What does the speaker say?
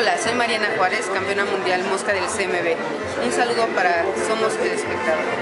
Hola, soy Mariana Juárez, campeona mundial mosca del CMB. Un saludo para Somos el Espectador.